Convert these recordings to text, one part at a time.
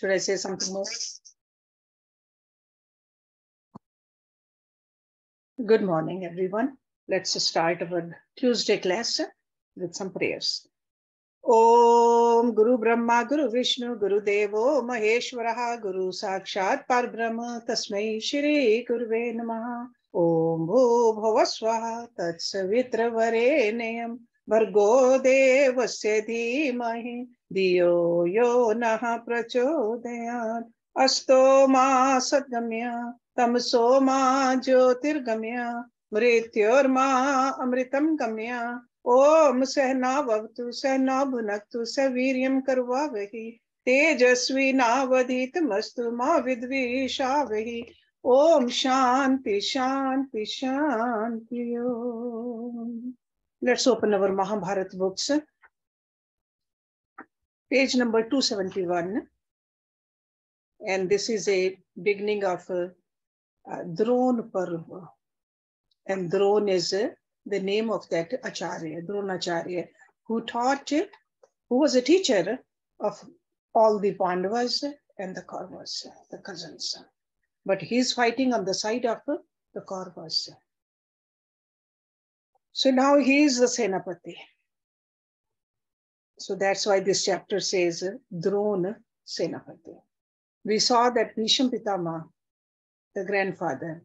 Should I say something more? Good morning, everyone. Let's start our Tuesday class with some prayers. Om Guru Brahma Guru Vishnu Guru Devo Maheshwaraha Guru Sakshat Parbrahma Tasmai Shri Guruve Namaha Om Bhu Bhavaswaha Tatsavitra Varenayam Bhargo दियो यो न प्रचोदयात्। अस्तो मा सद्गम्य, तमसो मा ज्योतिर्गम्य, मृत्योर्मा अमृतम गम्य। ॐ सहनावतु सहना भुनक्तु करवा कर्वावहि। तेजस्वी नावधीतमस्तु, मा ओम शांति शांति शांति ओम let's open our Mahabharata books page number 271 and this is a beginning of a, a drone parva and drone is a the name of that Acharya, Dronacharya, who taught, who was a teacher of all the Pandavas and the Kauravas, the cousins. But he's fighting on the side of the Kauravas. So now he is the Senapati. So that's why this chapter says Drona Senapati. We saw that Bhisham Pitama, the grandfather,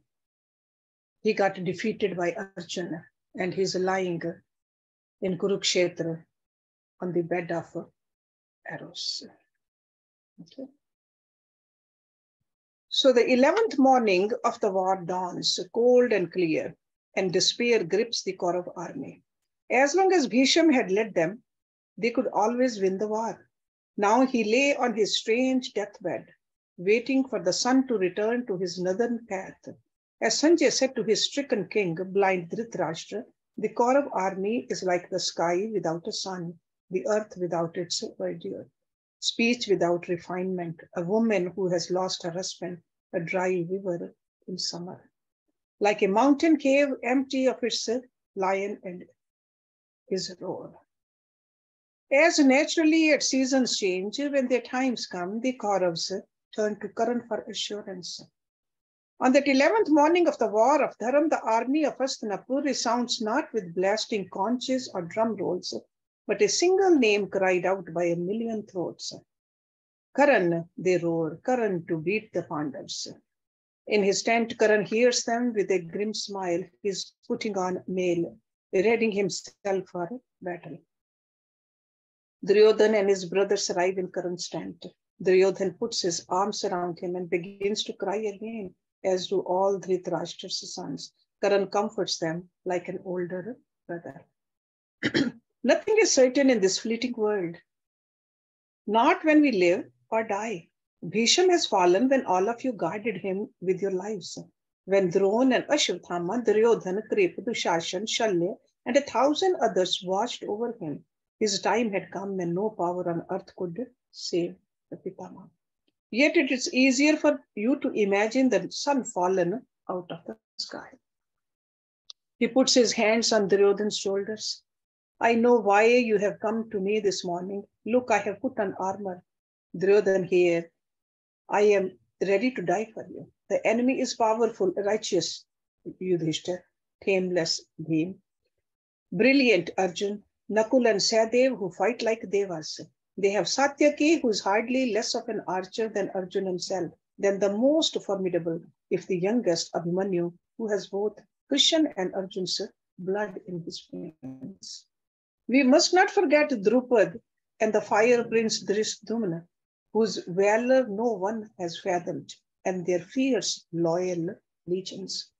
he got defeated by Arjuna and he's lying in Kurukshetra on the bed of arrows. Okay. So the 11th morning of the war dawns, cold and clear, and despair grips the Kaurav army. As long as Bhisham had led them, they could always win the war. Now he lay on his strange deathbed, waiting for the sun to return to his northern path as Sanjay said to his stricken king, blind Dhritarashtra, the Kaurav army is like the sky without a sun, the earth without its verdure, speech without refinement, a woman who has lost her husband, a dry river in summer, like a mountain cave empty of its lion and his roar. As naturally at seasons change, when their times come, the Kauravs turn to Karan for assurance. On that 11th morning of the war of Dharam, the army of Hastinapur resounds not with blasting conches or drum rolls, but a single name cried out by a million throats. Karan, they roar, Karan to beat the Pandavas. In his tent, Karan hears them with a grim smile. He's putting on mail, readying himself for battle. Duryodhan and his brothers arrive in Karan's tent. Duryodhan puts his arms around him and begins to cry again as do all Dhritarashtra's sons. Karan comforts them like an older brother. Nothing is certain in this fleeting world, not when we live or die. Bhisham has fallen when all of you guarded him with your lives. When Drona and Ashwathama, Duryodhana, Kripa, Dushashan, Shalya, and a thousand others watched over him, his time had come when no power on earth could save the Pitama. Yet it is easier for you to imagine the sun fallen out of the sky. He puts his hands on Duryodhan's shoulders. I know why you have come to me this morning. Look, I have put on armor. Duryodhan here. I am ready to die for you. The enemy is powerful, righteous, Yudhishthir, tameless Bhim. Brilliant Arjun, Nakul and Sahadev who fight like devas. They have Satyaki, who is hardly less of an archer than Arjun himself, than the most formidable, if the youngest, Abhimanyu, who has both Krishna and Arjun's blood in his veins. We must not forget Drupad and the fire prince Drishtadhyuman, whose valor no one has fathomed, and their fierce, loyal legions.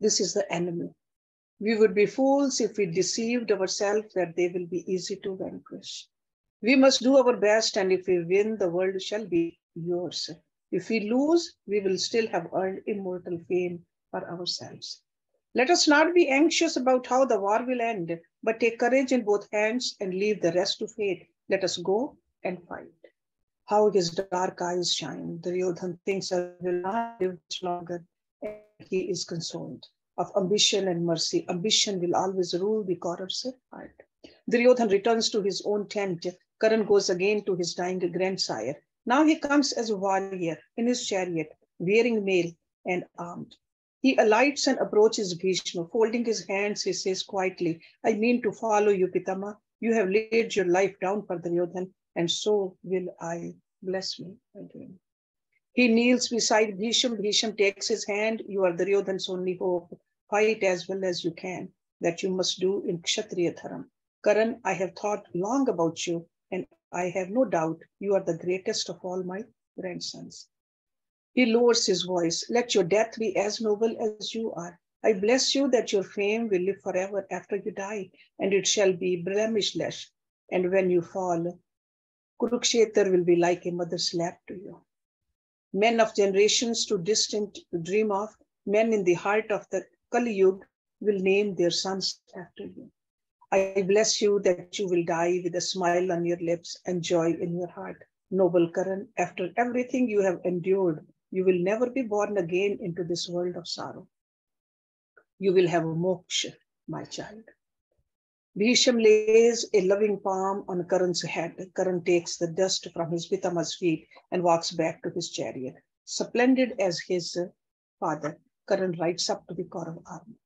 This is the enemy. We would be fools if we deceived ourselves that they will be easy to vanquish. We must do our best, and if we win, the world shall be yours. If we lose, we will still have earned immortal fame for ourselves. Let us not be anxious about how the war will end, but take courage in both hands and leave the rest to fate. Let us go and fight. How his dark eyes shine. Duryodhan thinks I will not live much longer. And he is consoled. Of ambition and mercy, ambition will always rule the Kaurav's heart. Duryodhan returns to his own tent Karan goes again to his dying grandsire. Now he comes as a warrior in his chariot, wearing mail and armed. He alights and approaches Bhishma. Folding his hands, he says quietly, I mean to follow you, Pitama. You have laid your life down for Duryodhan, and so will I. Bless me again. He kneels beside Bhisham. Bhisham takes his hand. You are Duryodhan's only hope. Fight as well as you can. That you must do in Kshatriya Dharam. Karan, I have thought long about you, and I have no doubt you are the greatest of all my grandsons. He lowers his voice. Let your death be as noble as you are. I bless you that your fame will live forever after you die, and it shall be blemishless. And when you fall, Kurukshetra will be like a mother's lap to you. Men of generations too distant to dream of, men in the heart of the Kali Yuga will name their sons after you. I bless you that you will die with a smile on your lips and joy in your heart. Noble Karan, after everything you have endured, you will never be born again into this world of sorrow. You will have moksha, my child. Bhisham lays a loving palm on Karan's head. Karan takes the dust from his Pitama's feet and walks back to his chariot. Splendid as his father, Karan rides up to the Kaurav army.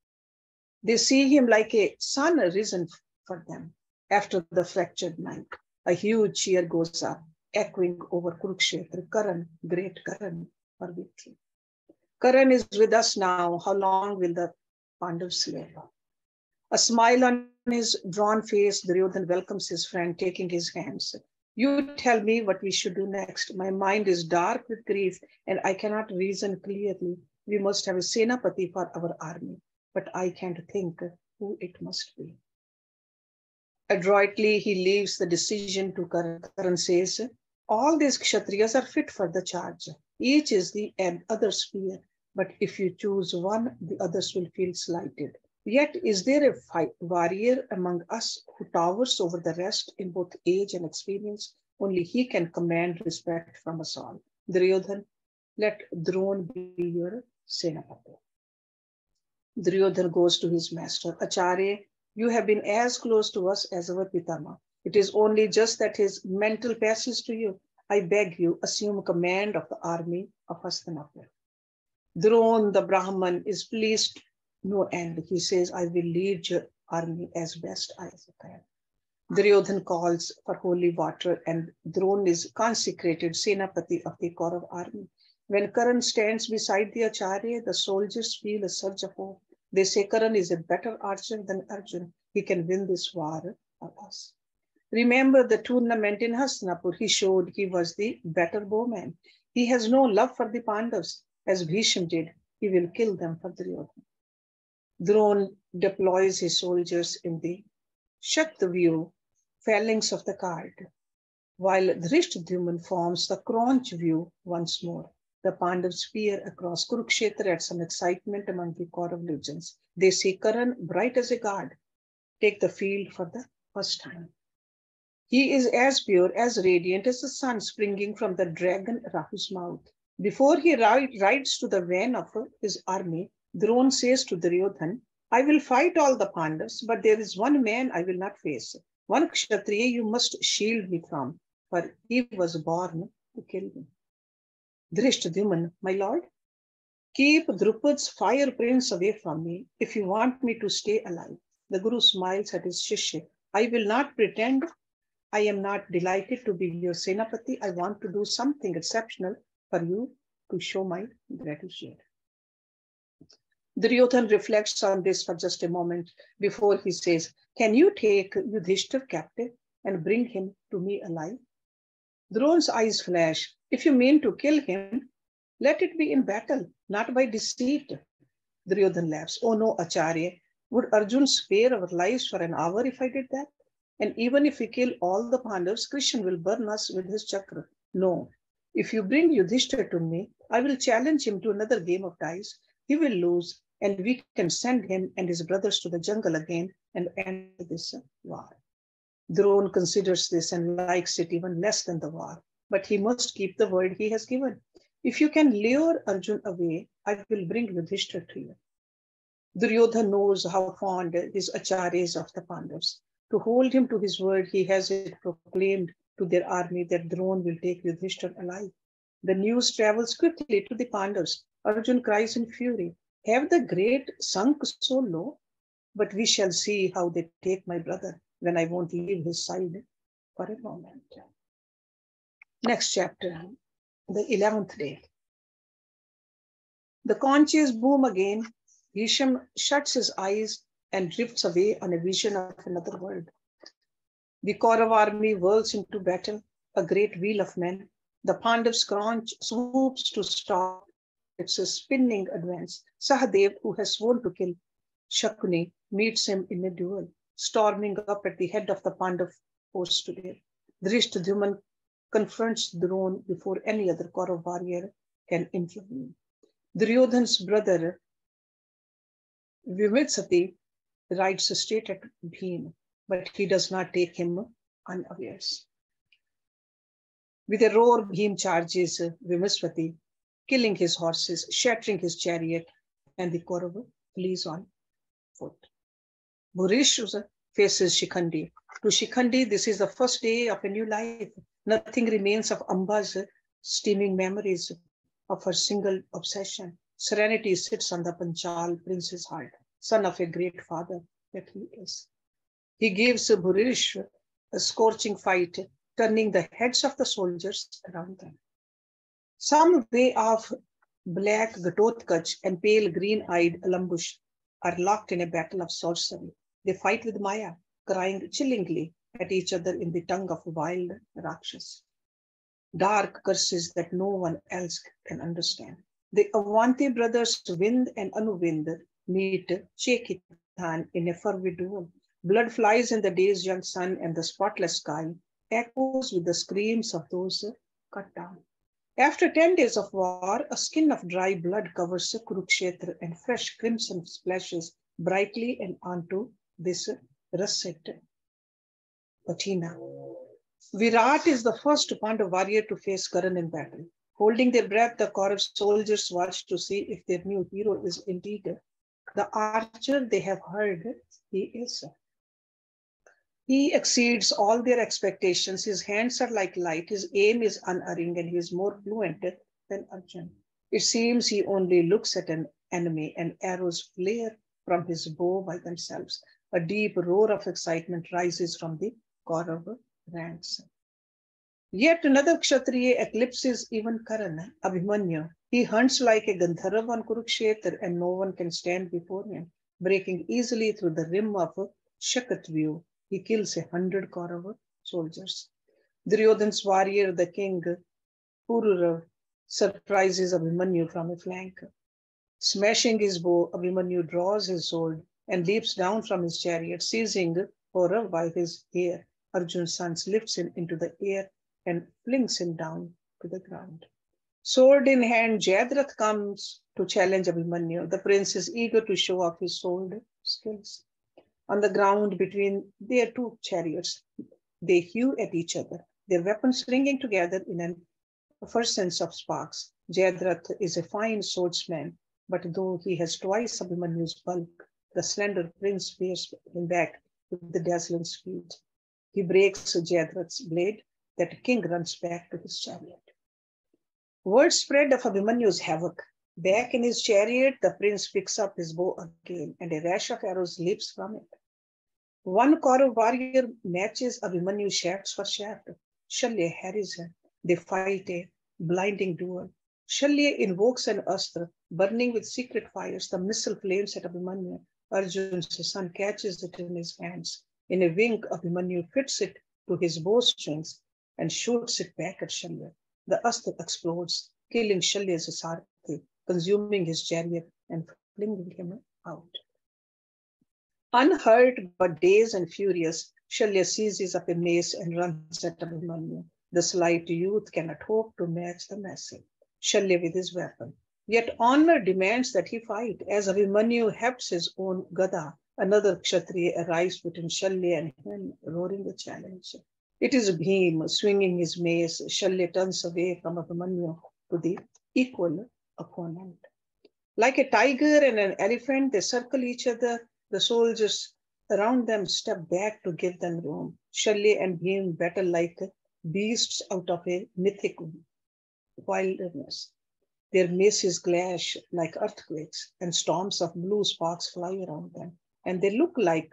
They see him like a sun risen for them after the fractured night. A huge cheer goes up, echoing over Kurukshetra. Karan, great Karan, for victory. Karan is with us now. How long will the Pandavas live? A smile on his drawn face, Duryodhan welcomes his friend, taking his hands. You tell me what we should do next. My mind is dark with grief and I cannot reason clearly. We must have a Senapati for our army, but I can't think who it must be. Adroitly, he leaves the decision to Karan. Says, All these Kshatriyas are fit for the charge. Each is the other's fear, but if you choose one, the others will feel slighted. Yet, is there a warrior among us who towers over the rest in both age and experience? Only he can command respect from us all. Duryodhan, let Drone be your Senapati. Duryodhan goes to his master. Acharya, you have been as close to us as our Pitama. It is only just that his mental passes to you. I beg you, assume command of the army of Hastinapur. Drone, the Brahman, is pleased no end. He says, I will lead your army as best I can. Duryodhan calls for holy water and Drone is consecrated Senapati of the Kaurav army. When Karan stands beside the Acharya, the soldiers feel a surge of hope. They say Karan is a better archer than Arjun. He can win this war for us. Remember the tournament in Hastinapur. He showed he was the better bowman. He has no love for the Pandavas, as Bhisham did. He will kill them for Duryodhan. Drone deploys his soldiers in the Shakat vyuh phalanx of the card, while Drishtadhyuman forms the Kraunch vyuh once more. The Pandavas spear across Kurukshetra at some excitement among the Kaurav legions. They see Karan, bright as a god, take the field for the first time. He is as pure, as radiant as the sun springing from the dragon Rahu's mouth. Before he rides to the van of his army, Drone says to Duryodhan, I will fight all the Pandavas, but there is one man I will not face. One Kshatriya you must shield me from, for he was born to kill me. Drishtadhyuman, my lord, keep Drupad's fire prince away from me if you want me to stay alive. The Guru smiles at his Shishya. I will not pretend I am not delighted to be your Senapati. I want to do something exceptional for you to show my gratitude. Duryodhan reflects on this for just a moment before he says, Can you take Yudhishthir captive and bring him to me alive? Drone's eyes flash. If you mean to kill him, let it be in battle, not by deceit. Duryodhan laughs. Oh no, Acharya. Would Arjun spare our lives for an hour if I did that? And even if we kill all the Pandavas, Krishna will burn us with his chakra. No. If you bring Yudhishthir to me, I will challenge him to another game of dice he will lose, and we can send him and his brothers to the jungle again and end this war. Drone considers this and likes it even less than the war, but he must keep the word he has given. If you can lure Arjun away, I will bring Yudhishthir to you. Duryodhana knows how fond his is of the Pandavas. To hold him to his word, he has it proclaimed to their army that Drone will take Yudhishthir alive. The news travels quickly to the Pandavas. Arjun cries in fury, Have the great sunk so low? But we shall see how they take my brother when I won't leave his side for a moment. Next chapter, the 11th day. The conches boom again. Bhisham shuts his eyes and drifts away on a vision of another world. The Kaurav army whirls into battle, a great wheel of men. The Pandav's Kraunch swoops to stop its a spinning advance. Sahadev, who has sworn to kill Shakuni, meets him in a duel, storming up at the head of the Pandav force today. Drishtadhyuman confronts Drone before any other Kaurav warrior can intervene. Duryodhan's brother Vimitsati rides straight at Bhim, but he does not take him unawares. With a roar, Bhim charges Vimiswati, killing his horses, shattering his chariot, and the Kaurava flees on foot. Bhurishusa faces Shikhandi. To Shikhandi, this is the first day of a new life. Nothing remains of Amba's steaming memories of her single obsession. Serenity sits on the Panchal prince's heart, son of a great father that he is. He gives Bhurish a scorching fight, turning the heads of the soldiers around them. Some way off, black Ghatotkach and pale green-eyed Alambush are locked in a battle of sorcery. They fight with Maya, crying chillingly at each other in the tongue of wild Rakshas. Dark curses that no one else can understand. The Avanti brothers, Vind and Anuvind, meet Chekitan in a fervid duel. Blood flies in the day's young sun and the spotless sky echoes with the screams of those cut down. After 10 days of war, a skin of dry blood covers the Kurukshetra and fresh crimson splashes brightly and onto this russet patina. Virat is the first Pandav warrior to face Karan in battle. Holding their breath, the Kaurav soldiers watch to see if their new hero is indeed the archer they have heard he is. He exceeds all their expectations. His hands are like light. His aim is unerring and he is more fluent than Arjun. It seems he only looks at an enemy and arrows flare from his bow by themselves. A deep roar of excitement rises from the Kaurav ranks. Yet another Kshatriya eclipses even Karan, Abhimanyu. He hunts like a Gandharva on Kurukshetra and no one can stand before him, breaking easily through the rim of Shakat vyuh he kills a hundred Kaurava soldiers. Duryodhan's warrior, the king, Pururav, surprises Abhimanyu from a flank. Smashing his bow, Abhimanyu draws his sword and leaps down from his chariot, seizing Purav by his hair. Arjun's son lifts him into the air and flings him down to the ground. Sword in hand, Jayadratha comes to challenge Abhimanyu. The prince is eager to show off his sword skills on the ground between their two chariots. They hew at each other, their weapons ringing together in an sense of sparks. Jayadratha is a fine swordsman, but though he has twice Abhimanyu's bulk, the slender prince bears him back with the dazzling speed. He breaks Jayadratha's blade, that king runs back to his chariot. Word spread of Abhimanyu's havoc. Back in his chariot, the prince picks up his bow again, and a rash of arrows leaps from it. One Kaurav warrior matches Abhimanyu shaft for shaft. Shalya harries him. They fight a blinding duel. Shalya invokes an astra, burning with secret fires. The missile flames at Abhimanyu. Arjun's son catches it in his hands. In a wink, Abhimanyu fits it to his bowstrings and shoots it back at Shalya. The astra explodes, killing Shalya's Sarthi, consuming his chariot and flinging him out. Unhurt but dazed and furious, Shalya seizes up a mace and runs at Abhimanyu. The slight youth cannot hope to match the massive Shalya with his weapon. Yet honor demands that he fight. As Abhimanyu hefts his own gada, another Kshatriya arrives between Shalya and him, roaring the challenge. It is Bhim swinging his mace. Shalya turns away from Abhimanyu to the equal opponent. Like a tiger and an elephant, they circle each other the soldiers around them step back to give them room. Shalya and Bhim battle like beasts out of a mythic wilderness. Their maces clash like earthquakes, and storms of blue sparks fly around them. And they look like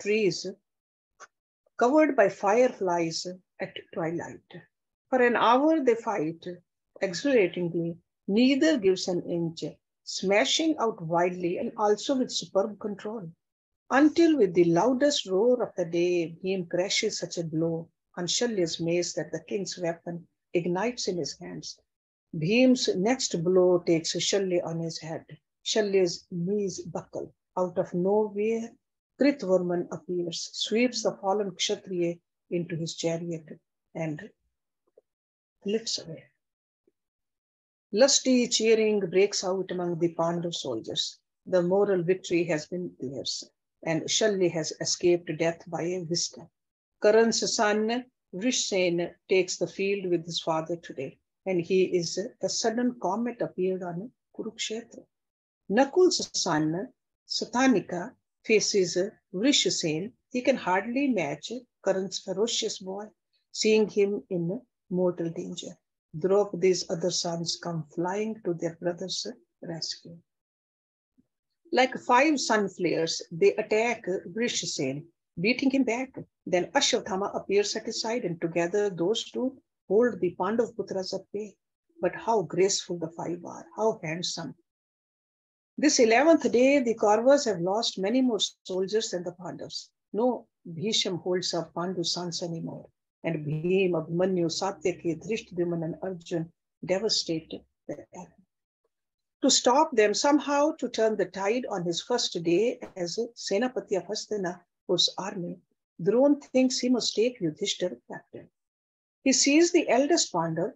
trees covered by fireflies at twilight. For an hour they fight exhilaratingly, neither gives an inch, smashing out wildly and also with superb control. Until with the loudest roar of the day, Bhim crashes such a blow on Shalya's mace that the king's weapon ignites in his hands. Bhim's next blow takes Shalya on his head. Shalya's knees buckle. Out of nowhere, Kritvarman appears, sweeps the fallen Kshatriya into his chariot and lifts away. Lusty cheering breaks out among the Pandav soldiers. The moral victory has been theirs, and Shalya has escaped death by a whisker. Karan's son, Vrishsen, takes the field with his father today, and he is a sudden comet appeared on Kurukshetra. Nakul's son, Satanika, faces Vrishsen. He can hardly match Karan's ferocious boy, seeing him in mortal danger. Draupadi's other sons come flying to their brother's rescue. Like five sun flares, they attack Vrishsen, beating him back. Then Ashwatthama appears at his side, and together those two hold the Pandav Putras at bay. But how graceful the five are, how handsome. This 11th day, the Kauravas have lost many more soldiers than the Pandavas. No Bhisham holds up Pandu's sons anymore and Bhim, Abhimanyu, Satyaki, Drishtadhyuman, and Arjun devastated the enemy. To stop them, somehow to turn the tide on his first day as Senapati of Hastinapur's army, Drona thinks he must take Yudhishthira captive. He sees the eldest Pandav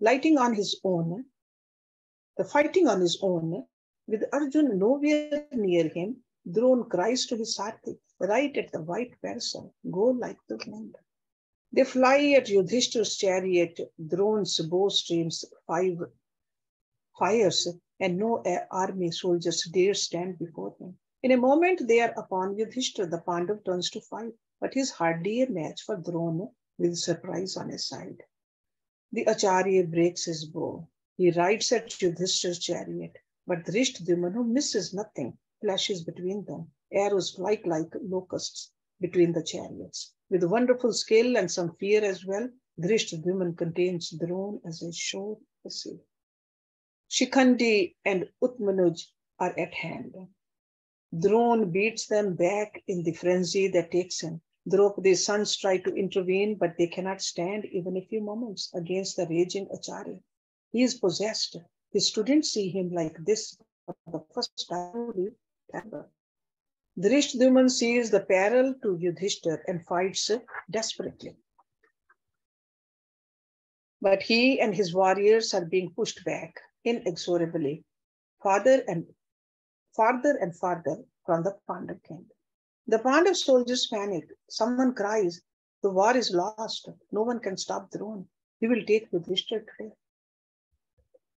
lighting on his own, the fighting on his own, with Arjun nowhere near him. Drona cries to his Sarthi, right at the white parasol, go like the wind. They fly at Yudhishthir's chariot, drones, bow streams five fires, and no uh, army soldiers dare stand before them. In a moment, they are upon Yudhishthir. The Pandav turns to fight, but he is hardly a match for Drona with surprise on his side. The Acharya breaks his bow. He rides at Yudhishthir's chariot, but Drishtadhyuman, who misses nothing, flashes between them. Arrows fly like locusts between the chariots. With wonderful skill and some fear as well, Drishtadhyuman contains Drona as a the sea. Shikhandi and Utmanuj are at hand. Drona beats them back in the frenzy that takes him. Draupadi's sons try to intervene, but they cannot stand even a few moments against the raging Acharya. He is possessed. His students see him like this for the first time ever. Sees the peril to Yudhishthir and fights desperately. But he and his warriors are being pushed back inexorably, farther and farther and farther from the Pandav camp. The Pandav soldiers panic. Someone cries, the war is lost. No one can stop Drona. He will take Yudhishthir today.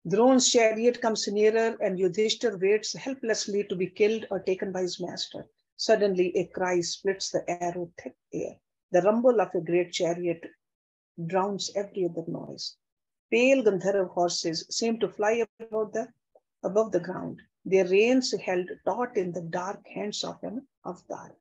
Drona's chariot comes nearer and Yudhishthir waits helplessly to be killed or taken by his master. Suddenly a cry splits the arrow thick air. The rumble of a great chariot drowns every other noise. Pale Gandharva horses seem to fly above the, above the ground, their reins held taut in the dark hands of an avatar.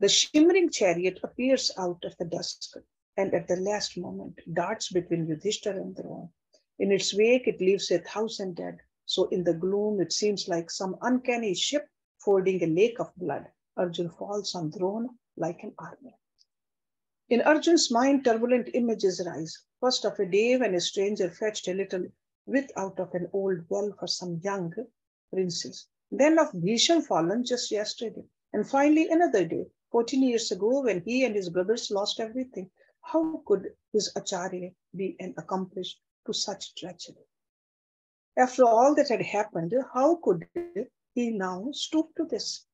The shimmering chariot appears out of the dusk and at the last moment darts between Yudhishthir and Drona. In its wake, it leaves a thousand dead. So in the gloom, it seems like some uncanny ship fording a lake of blood. Arjun falls on Drona like an army. In Arjun's mind, turbulent images rise. First of a day when a stranger fetched a little wit out of an old well for some young princess. Then of Bhisham fallen just yesterday. And finally another day, 14 years ago, when he and his brothers lost everything. How could his Acharya be an accomplished to such treachery. After all that had happened, how could he now stoop to this?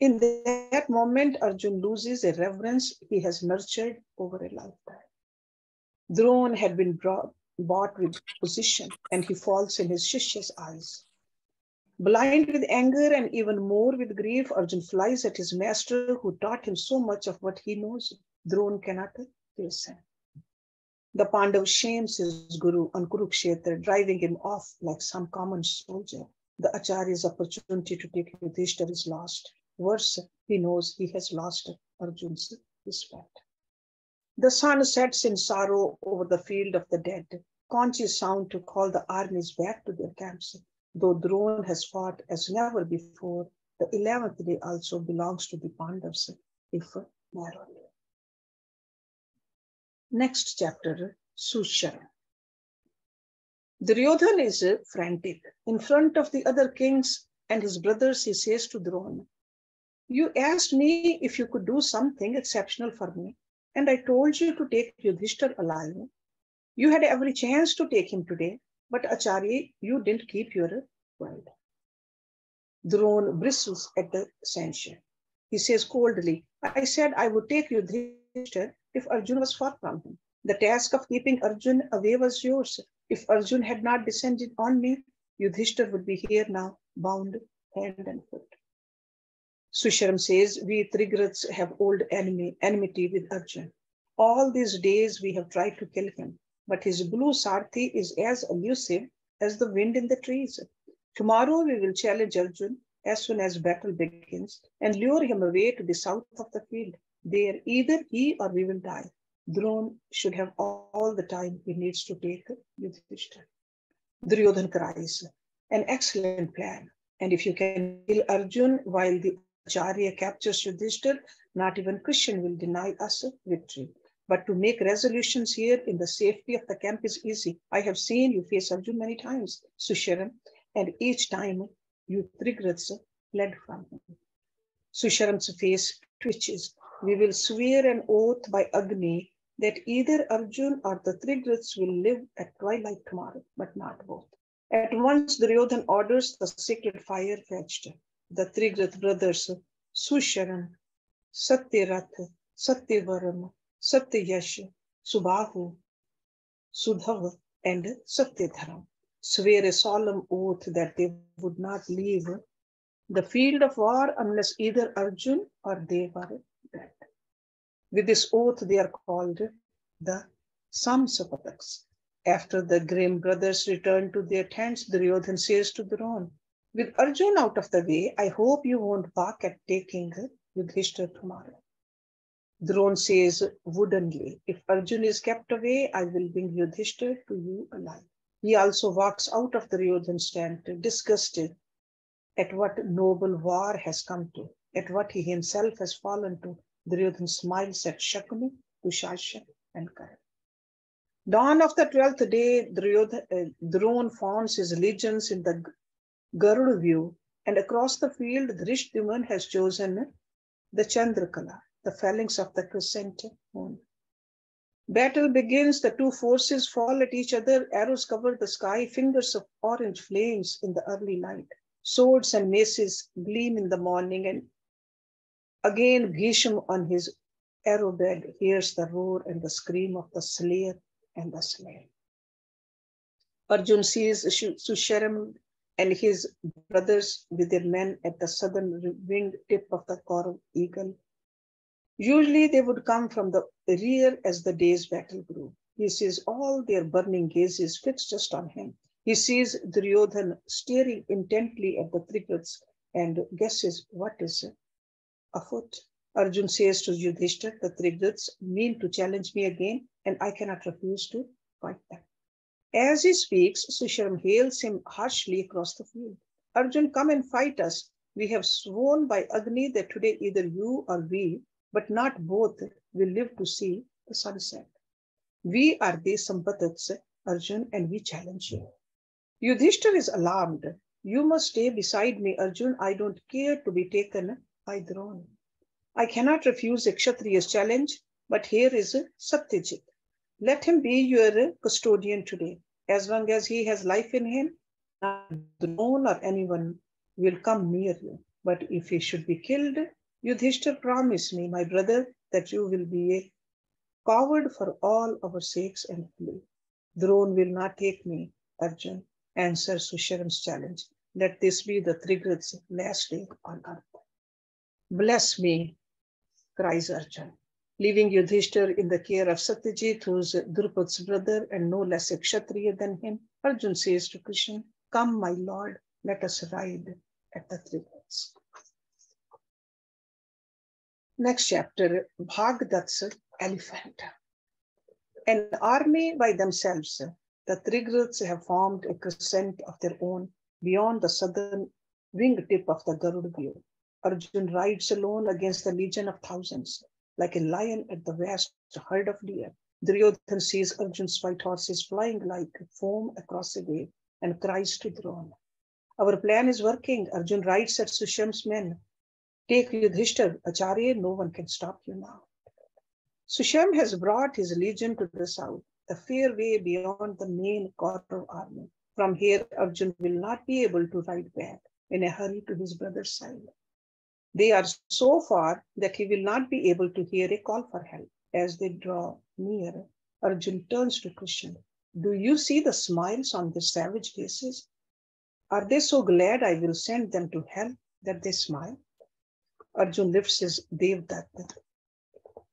In that moment, Arjun loses a reverence he has nurtured over a lifetime. Drona had been brought, bought with position, and he falls in his Shishya's eyes. Blind with anger and even more with grief, Arjun flies at his master who taught him so much of what he knows. Drona cannot face him. The Pandav shames his guru on Kurukshetra, driving him off like some common soldier. The Acharya's opportunity to take Yudhishthira is lost. Worse, he knows he has lost Arjun's respect. The sun sets in sorrow over the field of the dead. Conches sound to call the armies back to their camps. Though Drona has fought as never before, the eleventh day also belongs to the Pandavas, if narrowly. Next chapter, Susharma. Duryodhan is frantic. In front of the other kings and his brothers, he says to Drona, You asked me if you could do something exceptional for me and I told you to take Yudhishthir alive. You had every chance to take him today, but Acharya, you didn't keep your word. Drona bristles at the censure. He says coldly, I said I would take Yudhishthir if Arjun was far from him. The task of keeping Arjun away was yours. If Arjun had not descended on me, Yudhishthir would be here now, bound hand and foot. Susharam says, we Trigraths have old enemy, enmity with Arjun. All these days we have tried to kill him, but his blue sarthi is as elusive as the wind in the trees. Tomorrow we will challenge Arjun as soon as battle begins and lure him away to the south of the field. There, either he or we will die. Drona should have all the time he needs to take Yudhishthira. Duryodhan cries, an excellent plan. And if you can kill Arjun while the Acharya captures Yudhishthir, not even Krishna will deny us victory. But to make resolutions here in the safety of the camp is easy. I have seen you face Arjun many times, Susharam, and each time you Trigraths fled from him. Susharam's face twitches. We will swear an oath by Agni that either Arjun or the Trigraths will live at twilight tomorrow, but not both. At once, Duryodhan orders the sacred fire fetched the Trigrath brothers, Susharam, Satyarath, Satyavarama, Satyayash, Subahu, Sudhava, and Satyadharam swear a solemn oath that they would not leave the field of war unless either Arjun or dead. With this oath, they are called the Samsaptaks. After the grim brothers return to their tents, Duryodhan says to Drona, with Arjun out of the way, I hope you won't bark at taking Yudhishthir tomorrow. Drona says woodenly, if Arjun is kept away, I will bring Yudhishthir to you alive. He also walks out of the Duryodhan's tent, disgusted at what noble war has come to, at what he himself has fallen to. Duryodhan smiles at Shakuni, Dushasha, and Karan. Dawn of the twelfth day, uh, Drona founds his legions in the Garuda vyuh, and across the field, Drishtadhyuman has chosen the Chandrakala, the phalanx of the crescent moon. Battle begins, the two forces fall at each other, arrows cover the sky, fingers of orange flames in the early light. Swords and maces gleam in the morning, and again Bhisham on his arrow bed hears the roar and the scream of the slayer and the slain. Arjun sees Susharam and his brothers with their men at the southern winged tip of the Kaurav eagle. Usually they would come from the rear as the day's battle grew. He sees all their burning gazes fixed just on him. He sees Duryodhan staring intently at the Trigraths and guesses what is afoot. Arjun says to Yudhishthir, the Trigraths mean to challenge me again and I cannot refuse to fight them. As he speaks, Susharam hails him harshly across the field. Arjun, come and fight us. We have sworn by Agni that today either you or we, but not both, will live to see the sunset. We are the Sampatats, Arjun, and we challenge you. Yudhishthir is alarmed. You must stay beside me, Arjun. I don't care to be taken by Drona. I cannot refuse Kshatriya's challenge, but here is Satyajit. Let him be your custodian today. As long as he has life in him, no or anyone will come near you. But if he should be killed, Yudhishthir promise me, my brother, that you will be a coward for all our sakes and flee. Drona will not take me, Arjun, answers Susharam's challenge. Let this be the Trigrath's last day on earth. Bless me, cries Arjun. leaving Yudhishthir in the care of Satyajit, who is Drupad's brother and no less a Kshatriya than him. Arjun says to Krishna, Come, my lord, let us ride at the three Trigrats. Next chapter, Bhagdat's elephant. An army by themselves, the Trigrats have formed a crescent of their own beyond the southern wingtip of the Garuda vyuh. Arjun rides alone against the legion of thousands, like a lion at the vast herd of deer. Duryodhan sees Arjun's white horses flying like foam across a wave and cries to Drona. Our plan is working. Arjun rides at Susham's men. Take Yudhishthir, Acharya, no one can stop you now. Susham has brought his legion to the south, a fair way beyond the main Kaurav army. From here, Arjun will not be able to ride back in a hurry to his brother's side. They are so far that he will not be able to hear a call for help. As they draw near, Arjun turns to Krishna. Do you see the smiles on their savage faces? Are they so glad I will send them to hell that they smile? Arjun lifts his Devdatta,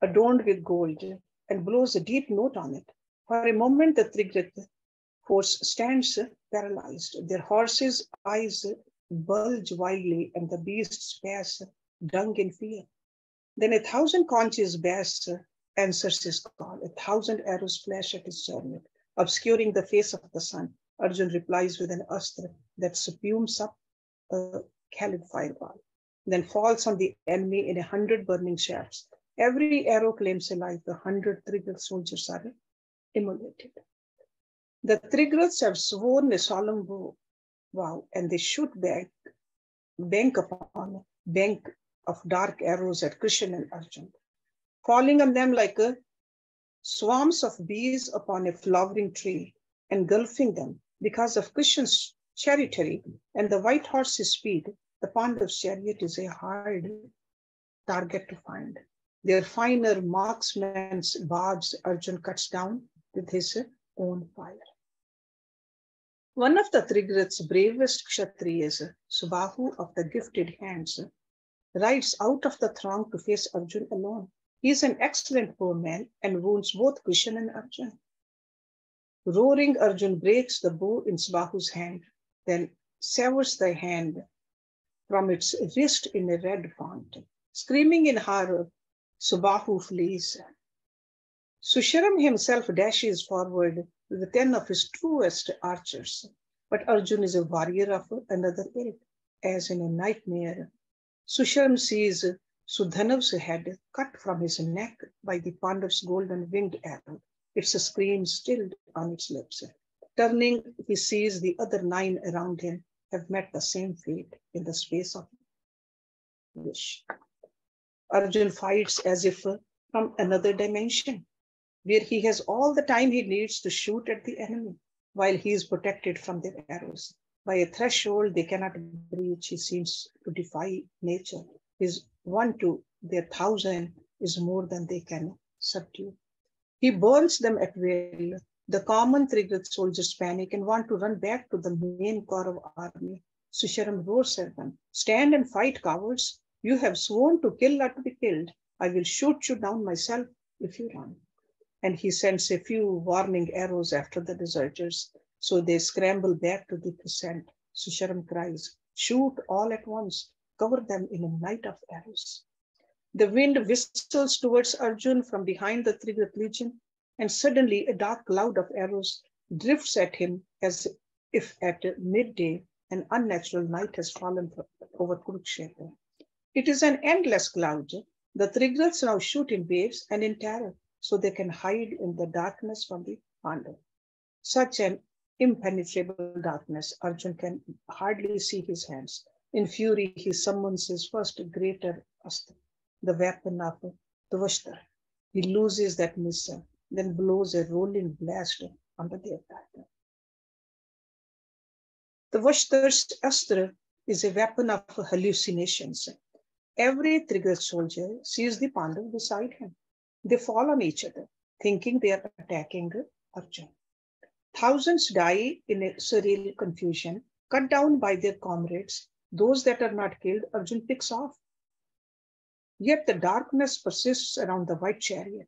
adorned with gold, and blows a deep note on it. For a moment, the Trigrit force stands paralyzed. Their horses' eyes bulge wildly, and the beasts pass dung in fear. Then a thousand conches bass answers his call. A thousand arrows flash at his chariot, obscuring the face of the sun. Arjun replies with an astra that spumes up a Khalid fireball, then falls on the enemy in a hundred burning shafts. Every arrow claims a life. The hundred Trigrat soldiers are immolated. The Trigrats have sworn a solemn vow, and they shoot back, bank upon bank of dark arrows at Krishna and Arjun, falling on them like a swarms of bees upon a flowering tree, engulfing them because of Krishna's chariotery and the white horse's speed. The Pandav's chariot is a hard target to find. Their finer marksman's barbs Arjun cuts down with his own fire. One of the Trigrat's bravest Kshatriyas, Subahu of the gifted hands, rides out of the throng to face Arjun alone. He is an excellent man and wounds both Krishna and Arjun. Roaring Arjun breaks the bow in Subahu's hand, then severs the hand from its wrist in a red font. Screaming in horror, Subahu flees. Susharam himself dashes forward with ten of his truest archers. But Arjun is a warrior of another ilk, as in a nightmare. Susharm sees Sudhanav's head cut from his neck by the Pandav's golden winged arrow, its scream stilled on its lips. Turning, he sees the other nine around him have met the same fate in the space of wish. Arjun fights as if from another dimension where he has all the time he needs to shoot at the enemy while he is protected from their arrows. By a threshold they cannot breach, he seems to defy nature. His one to their thousand is more than they can subdue. He burns them at will. The common Trigrat soldiers panic and want to run back to the main Kaurav army. Susharam roars at them, Stand and fight, cowards. You have sworn to kill or to be killed. I will shoot you down myself if you run and he sends a few warning arrows after the deserters. So they scramble back to the crescent. Susharam cries, Shoot all at once, cover them in a night of arrows. The wind whistles towards Arjun from behind the Trigrat legion, and suddenly a dark cloud of arrows drifts at him as if at midday an unnatural night has fallen over Kurukshetra. It is an endless cloud. The Trigrats now shoot in waves and in terror so they can hide in the darkness from the Pandav. Such an impenetrable darkness, Arjun can hardly see his hands. In fury, he summons his first greater astra, the weapon of Tvashtar. He loses that missile, then blows a rolling blast on the Devdatta. The Vashtar's astra is a weapon of hallucinations. Every Trigrat soldier sees the Pandav beside him. They fall on each other, thinking they are attacking Arjun. Thousands die in a surreal confusion, cut down by their comrades. Those that are not killed, Arjun picks off. Yet the darkness persists around the white chariot.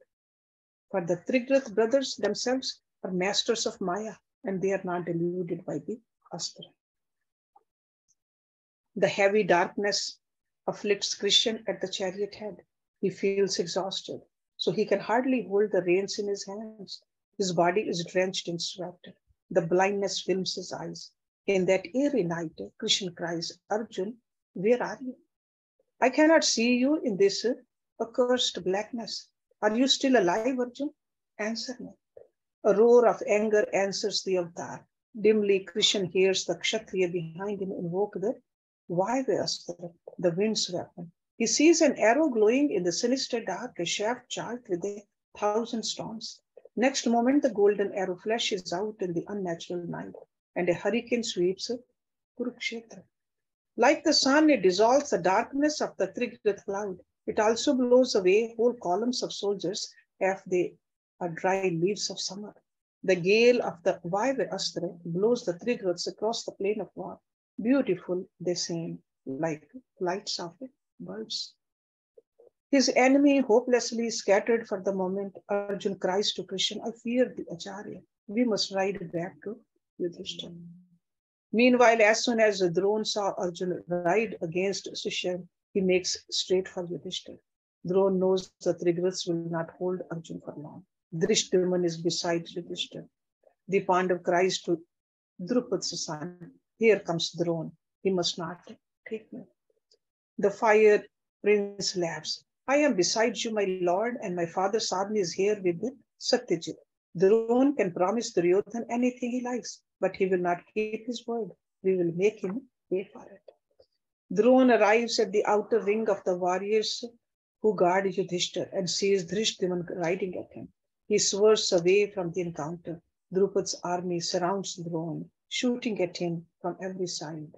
For the Trigrath brothers themselves are masters of Maya and they are not deluded by the Astra. The heavy darkness afflicts Krishna at the chariot head. He feels exhausted, so he can hardly hold the reins in his hands. His body is drenched in sweat. The blindness films his eyes. In that eerie night, Krishna cries, Arjun, where are you? I cannot see you in this accursed blackness. Are you still alive, Arjun? Answer me. A roar of anger answers the avatar. Dimly, Krishna hears the Kshatriya behind him invoke the Vaivastra, the wind's weapon. He sees an arrow glowing in the sinister dark, a shaft charged with a thousand storms. Next moment, the golden arrow flashes out in the unnatural night, and a hurricane sweeps Kurukshetra. Like the sun, it dissolves the darkness of the Trigrath cloud. It also blows away whole columns of soldiers as they are dry leaves of summer. The gale of the Vaiva Astra blows the Trigraths across the plain of war. Beautiful, they seem, like lights of birds. His enemy hopelessly scattered for the moment, Arjun cries to Krishna, I fear the Acharya. We must ride back to Yudhishthira. Meanwhile, as soon as Drona saw Arjun ride against Susharma, he makes straight for Yudhishthira. Drona knows the Trigraths will not hold Arjun for long. Drishtadhyuman is beside Yudhishthira. The Pandav cries to Drupad's son, here comes Drona. He must not take me. The fire prince laughs. I am beside you, my lord, and my father's army is here with Satyajit. Drona can promise Duryodhan anything he likes, but he will not keep his word. We will make him pay for it. Drona arrives at the outer ring of the warriors who guard Yudhishthir and sees Drishtadhyuman riding at him. He swerves away from the encounter. Drupad's army surrounds Drona shooting at him from every side.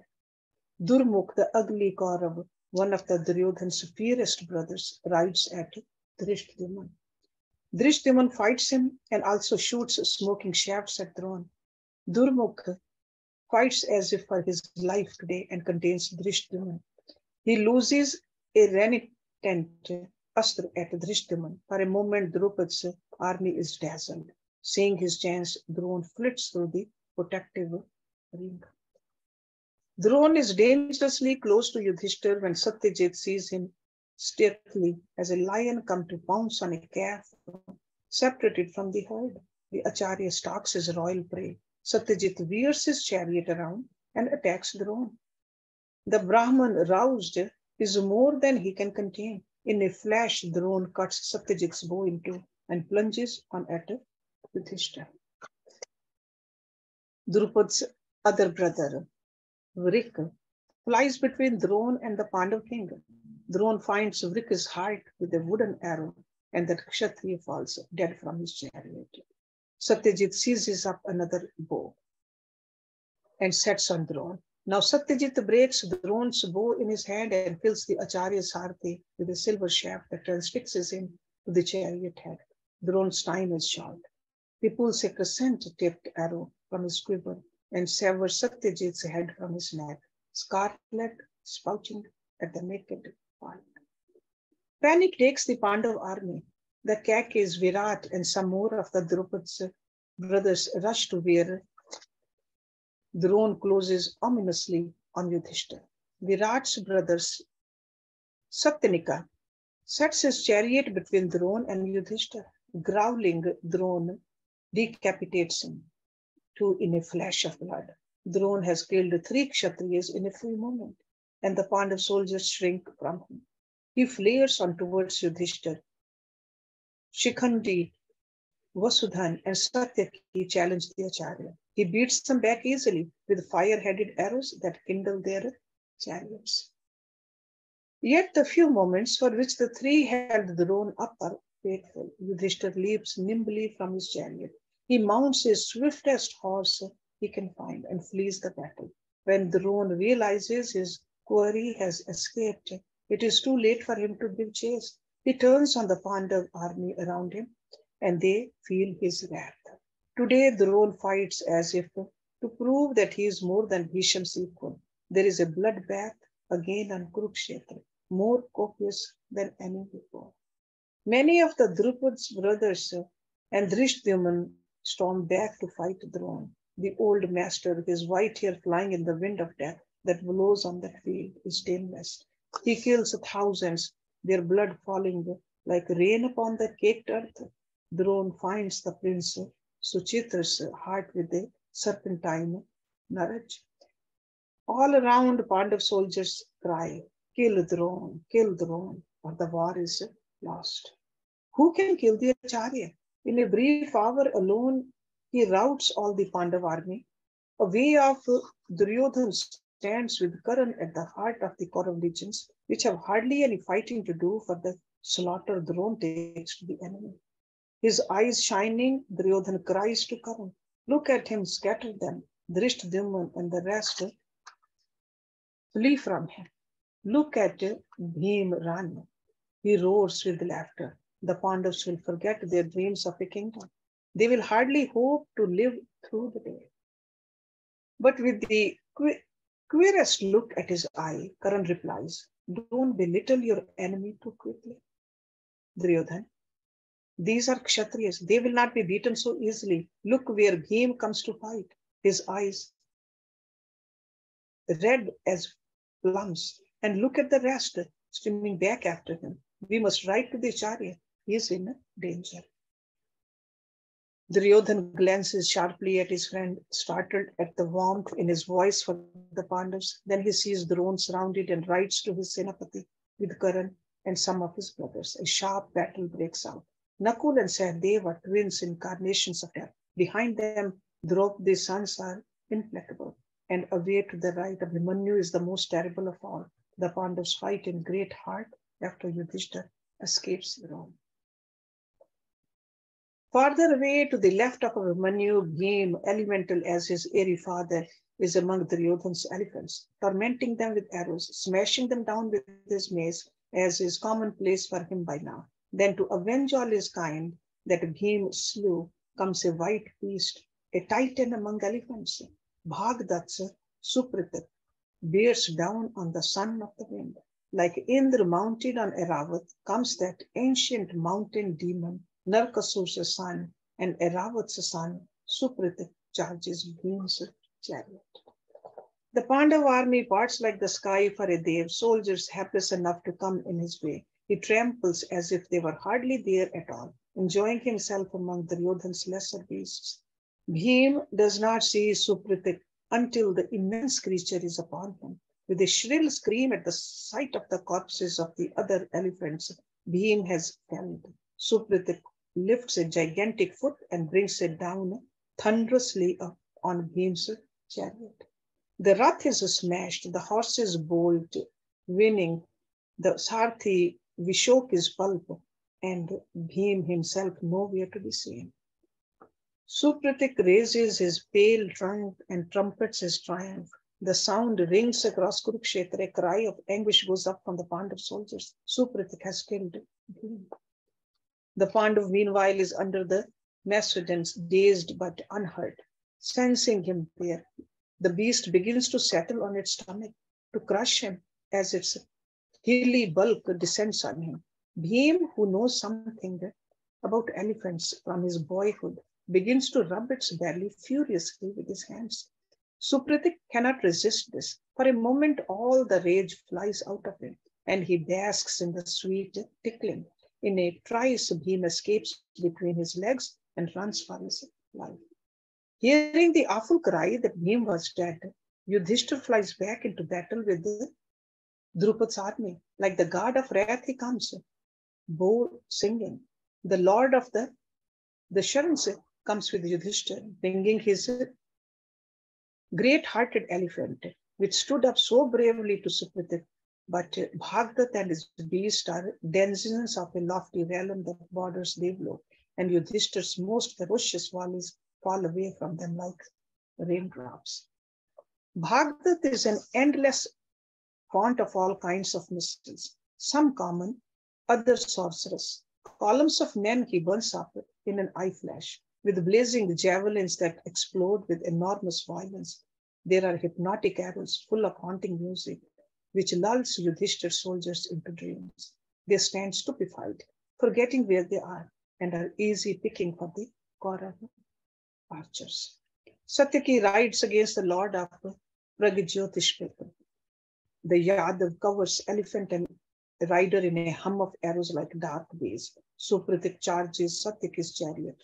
Durmukh, the ugly Kaurav, one of the Duryodhan's fiercest brothers, rides at Drishtadhyuman. Drishtadhyuman fights him and also shoots smoking shafts at Drona. Durmukh fights as if for his life today and contains Drishtadhyuman. He loses a renitent Astra at Drishtadhyuman. For a moment, Drupad's army is dazzled. Seeing his chance, Drona flits through the protective ring. Drona is dangerously close to Yudhishthir when Satyajit sees him stealthily as a lion come to pounce on a calf separated from the herd. The Acharya stalks his royal prey. Satyajit veers his chariot around and attacks Drona. The Brahman, roused, is more than he can contain. In a flash, Drona cuts Satyajit's bow in two and plunges on at Yudhishthir. Drupad's other brother, Vrik, flies between Drona and the Pandav king. Drona finds Vrik's heart with a wooden arrow, and that Kshatriya falls dead from his chariot. Satyajit seizes up another bow and sets on Drona. Now Satyajit breaks Drona's bow in his hand and fills the Acharya's sarthi with a silver shaft that transfixes him to the chariot head. Drona's time is short. He pulls a crescent-tipped arrow from his quiver and severs Satyajit's head from his neck, scarlet spouting at the naked point. Panic takes the Pandav army. The Kakes, Virat, and some more of the Drupad's brothers rush to where Drona closes ominously on Yudhishthir. Virat's brothers, Satyanika, sets his chariot between Drona and Yudhishthir. Growling, Drona decapitates him two in a flash of blood. Drona has killed three Kshatriyas in a few moments, and the Pandav soldiers shrink from him. He flares on towards Yudhishthir. Shikhandi, Vasudhan, and Satyaki challenge the Acharya. He beats them back easily with fire-headed arrows that kindle their chariots. Yet the few moments for which the three held Drona up are fateful. Yudhishthir leaps nimbly from his chariot he mounts his swiftest horse he can find and flees the battle. When Drona realizes his quarry has escaped, it is too late for him to give chase. He turns on the Pandav army around him and they feel his wrath. Today, Drona fights as if to prove that he is more than Bhisham's equal. There is a bloodbath again on Kurukshetra. more copious than any before. Many of the Drupad's brothers and Drishtadhyuman stormed back to fight Drona. The old master, his white hair flying in the wind of death that blows on that field, is stainless. He kills thousands, their blood falling like rain upon the caked earth. Drona finds the prince Suchitra's heart with a serpentine marriage. All around, Pandav soldiers cry, kill Drona, kill Drona, or the war is lost. Who can kill the Acharya? In a brief hour alone, he routs all the Pandav army. A way of Duryodhan stands with Karan at the heart of the Kaurav legions, which have hardly any fighting to do for the slaughter Drona takes to the enemy. His eyes shining, Duryodhan cries to Karan, Look at him, scatter them. Drishtadhyuman and the rest flee from him. Look at Bhim run. He roars with laughter. The Pandavas will forget their dreams of a kingdom. They will hardly hope to live through the day. But with the que- queerest look at his eye, Karan replies, Don't belittle your enemy too quickly. Duryodhan, these are Kshatriyas. They will not be beaten so easily. Look where Bhim comes to fight. His eyes red as plums. And look at the rest streaming back after him. We must ride to the chariot. Is in danger. Duryodhan glances sharply at his friend, startled at the warmth in his voice for the Pandavas. Then he sees Drona surrounded and rides to his Senapati with Karan and some of his brothers. A sharp battle breaks out. Nakul and Sahadev are twins incarnations of death. Behind them, Draupadi's sons are implacable. And away to the right, Abhimanyu is the most terrible of all. The Pandavas fight in great heart after Yudhishthira escapes Rome. Farther away to the left of Abhimanyu, game, elemental as his airy father, is among Duryodhan's elephants, tormenting them with arrows, smashing them down with his mace, as is commonplace for him by now. Then to avenge all his kind that Bhim slew comes a white beast, a titan among elephants. Bhagdatsa Supratik bears down on the son of the wind. Like Indra mounted on Airavat comes that ancient mountain demon, Narkasur's son, and Airavat's son, Supratik charges Bhim's chariot. The Pandav army parts like the sky for a dev, soldiers hapless enough to come in his way. He tramples as if they were hardly there at all, enjoying himself among Duryodhan's lesser beasts. Bhim does not see Supratik until the immense creature is upon him. With a shrill scream at the sight of the corpses of the other elephants, Bhim has felled. Supratik lifts a gigantic foot and brings it down thunderously on Bhim's chariot. The rath is smashed, the horses bolt, winning. The Sarthi Vishok is pulp, and Bhim himself nowhere to be seen. Supratik raises his pale trunk and trumpets his triumph. The sound rings across Kurukshetra. A cry of anguish goes up from the Pandav soldiers. Supratik has killed Bhim. The Pandav, meanwhile, is under the Macedons, dazed but unhurt. Sensing him there, the beast begins to settle on its stomach to crush him as its hilly bulk descends on him. Bhim, who knows something about elephants from his boyhood, begins to rub its belly furiously with his hands. Supratik cannot resist this. For a moment, all the rage flies out of him, and he basks in the sweet tickling. In a trice, Bhim escapes between his legs and runs for his life. Hearing the awful cry that Bhim was dead, Yudhishthir flies back into battle with the army. Like the god of wrath, he comes, bow singing. The lord of the the Sharans comes with Yudhishthir, bringing his great-hearted elephant, which stood up so bravely to Supratik. But Bhagdat and his beast uh, are denizens of a lofty realm that borders Devlok, and Yudhishthir's most ferocious volleys fall away from them like raindrops. Bhagdat is an endless font of all kinds of mysteries, some common, others sorcerous. Columns of men he burns up in an eye flash with blazing javelins that explode with enormous violence. There are hypnotic arrows full of haunting music, which lulls Yudhishthir's soldiers into dreams. They stand stupefied, forgetting where they are, and are easy picking for the Kaurava archers. Satyaki rides against the lord of Pragjyotish people. The Yadav covers elephant and rider in a hum of arrows like dark waves. Supratik charges Satyaki's chariot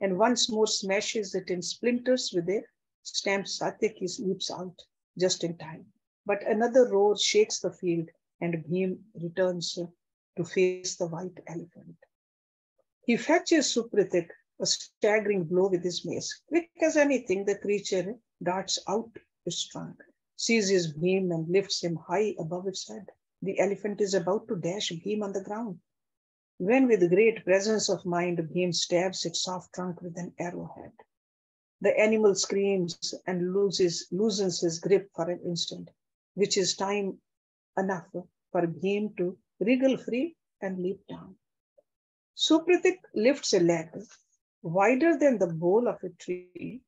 and once more smashes it in splinters with a stamp. Satyaki leaps out just in time. But another roar shakes the field and Bhim returns to face the white elephant. He fetches Supratik a staggering blow with his mace. Quick as anything, the creature darts out its trunk, seizes Bhim and lifts him high above its head. The elephant is about to dash Bhim on the ground. When with great presence of mind, Bhim stabs its soft trunk with an arrowhead. The animal screams and loses, loosens his grip for an instant, which is time enough for Bhim to wriggle free and leap down. Supratik lifts a leg wider than the bole of a tree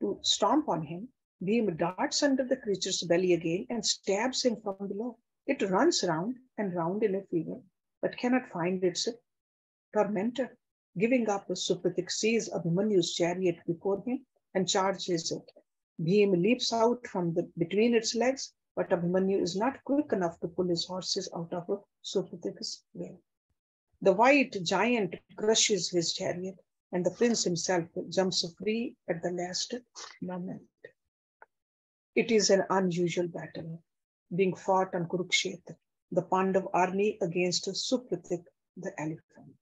to stomp on him. Bhim darts under the creature's belly again and stabs him from below. It runs round and round in a fever, but cannot find its tormentor. Giving up, Supratik sees Abhimanyu's chariot before him and charges it. Bhim leaps out from the, between its legs, but Abhimanyu is not quick enough to pull his horses out of Supratik's way. The white giant crushes his chariot, and the prince himself jumps free at the last moment. It is an unusual battle being fought on Kurukshetra, the Pandav army against Supratik, the elephant.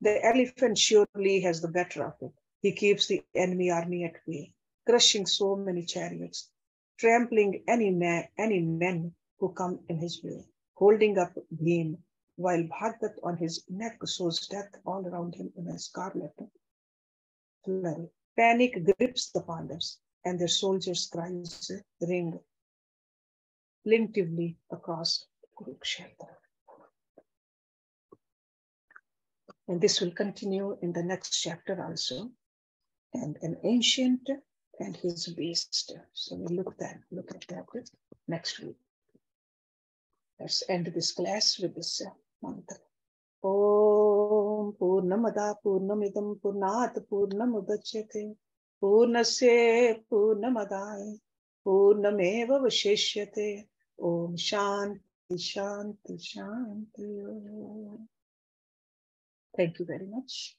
The elephant surely has the better of it. He keeps the enemy army at bay, crushing so many chariots, trampling any man, any men who come in his way, holding up Bhim while Bhagdat on his neck shows death all around him in a scarlet flurry. Panic grips the Pandavas, and their soldiers' cries ring plaintively across Kurukshetra. And this will continue in the next chapter also. And an ancient and his waist. So we look that look at that next week. Let's end this class with this uh, mantra. Om Purnamada Purnamidam Purnat Purnamudachyate Purnasya Purnamadai Purnameva Vashishyate Om Shanti Shanti Shanti Thank you very much.